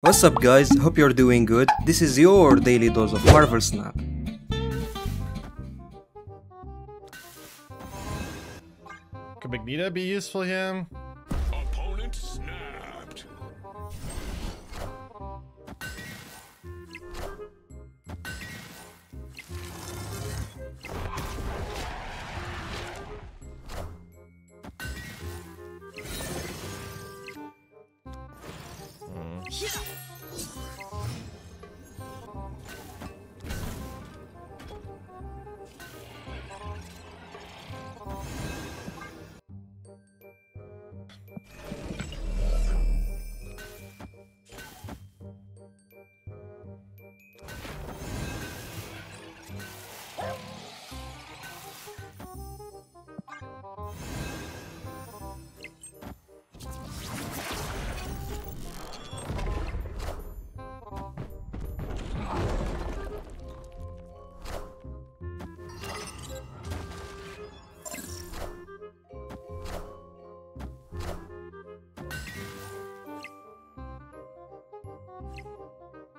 What's up guys, hope you're doing good. This is your daily dose of Marvel Snap. Could Magneto be useful here?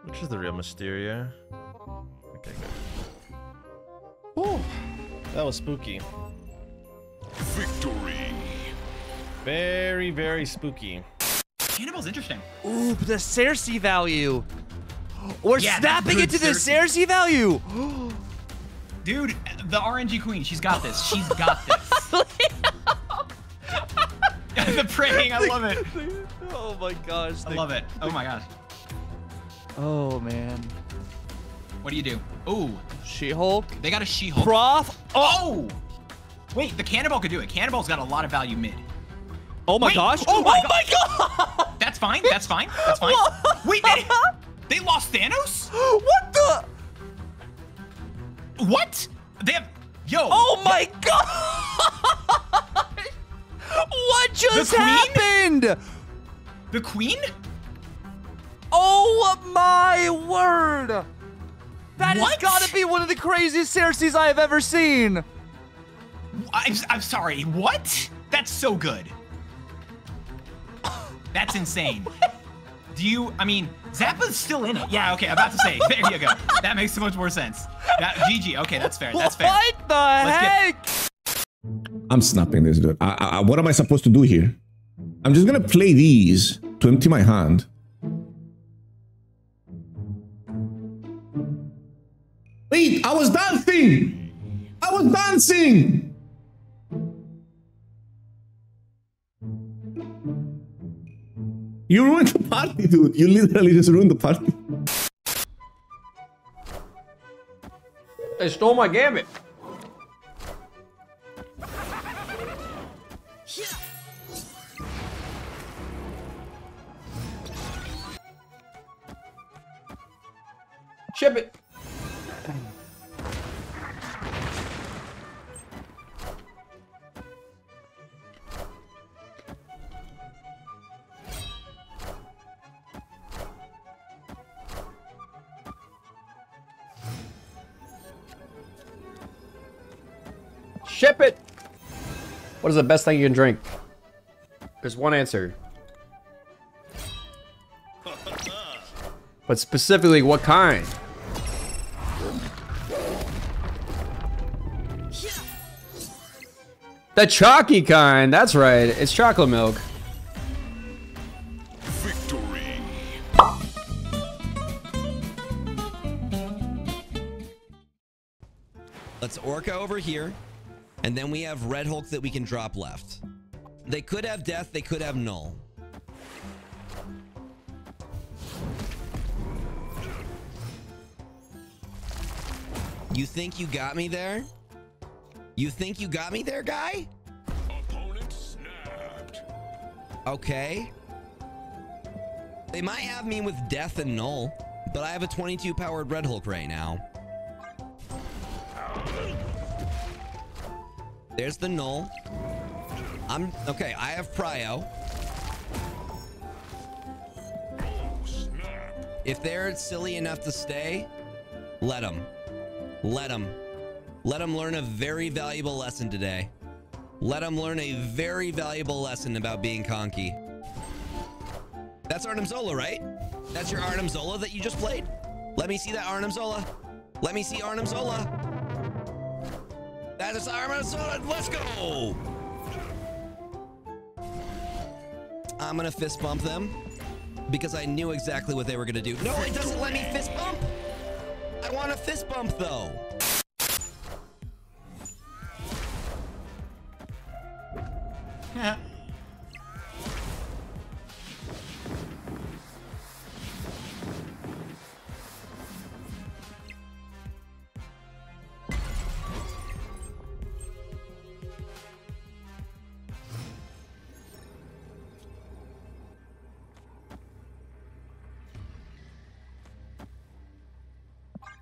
Which is the real Mysterio? Okay, good. Whew. That was spooky. Victory. Very, very spooky. Cannonball's interesting. Ooh, the Cersei value. We're Yeah, snapping good into the Cersei. Cersei value. Dude, the RNG queen, she's got this. She's got this. the praying, I love it. oh my gosh. I love it. Oh my gosh. Oh man. What do you do? Ooh, She-Hulk. they got a She-Hulk. Prof. Oh! oh! Wait, the Cannonball could do it. Cannonball's got a lot of value mid. Oh my Wait, gosh. oh my oh god. That's fine. That's fine. That's fine. Wait, they, they lost Thanos? what the? What? They have. Yo. Oh my god. what just queen? happened? The Queen? Oh my word. That has got to be one of the craziest Cerseis I have ever seen. I'm, I'm sorry. What? That's so good. That's insane. Do you? I mean, Zappa's still in it. Yeah. Okay. I'm about to say. There you go. That makes so much more sense. That GG. Okay, that's fair. That's fair. What the Let's get- heck? I'm snapping this, dude. I, I, what am I supposed to do here? I'm just gonna play these to empty my hand. I was dancing! I was dancing! You ruined the party, dude. You literally just ruined the party. They stole my gambit. Ship it. What is the best thing you can drink? There's one answer. But specifically, what kind? The chalky kind. That's right. It's chocolate milk. Victory. Let's Orca over here. And then we have Red Hulk that we can drop left. They could have Death, they could have Null. You think you got me there? You think you got me there, guy? Opponent snapped. Okay. They might have me with Death and Null, but I have a 22 powered Red Hulk right now. There's the Null. I'm okay. I have Prio. If they're silly enough to stay, let them. Let them. Let them learn a very valuable lesson today. Let them learn a very valuable lesson about being conky. That's Artem Zola, right? That's your Arnim Zola that you just played? Let me see that Arnim Zola. Let me see Arnim Zola. That is Arnim Zola. Let's go. I'm gonna fist bump them because I knew exactly what they were gonna do. No, it doesn't let me fist bump. I want a fist bump though.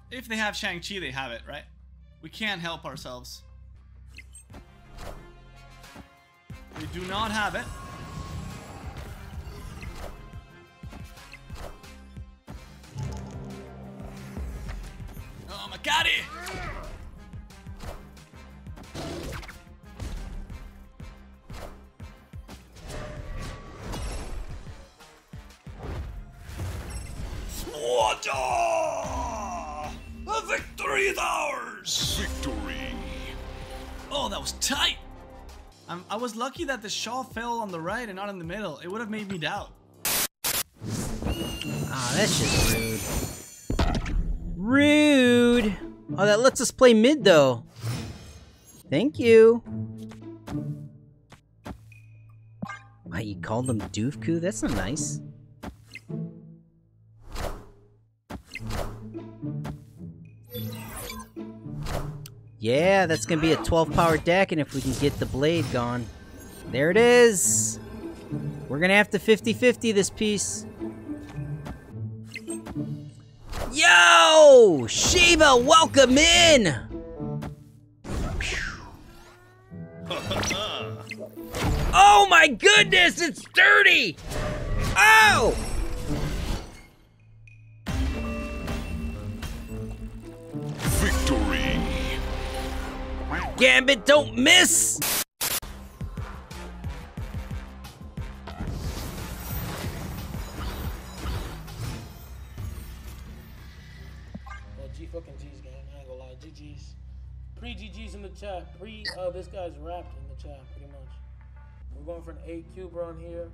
If they have Shang-Chi, they have it, right? We can't help ourselves. We do not have it. Oh, Makati! Water! A victory is ours! Victory. Oh, that was tight! I'm, I was lucky that the Shaw fell on the right and not in the middle. It would have made me doubt. Ah, that's just rude. Rude. Oh, that lets us play mid though. Thank you. Wow, you called them Doofku? That's not nice. Yeah, that's gonna be a 12 power deck, and if we can get the blade gone. There it is! We're gonna have to 50-50 this piece. Yo! Sheba, welcome in! Oh my goodness, it's dirty! Oh! Gambit, don't miss! Well, G fucking G's gang. I ain't gonna lie. GG's. Pre GG's in the chat. Pre uh this guy's wrapped in the chat pretty much. We're going for an 8 cube run here.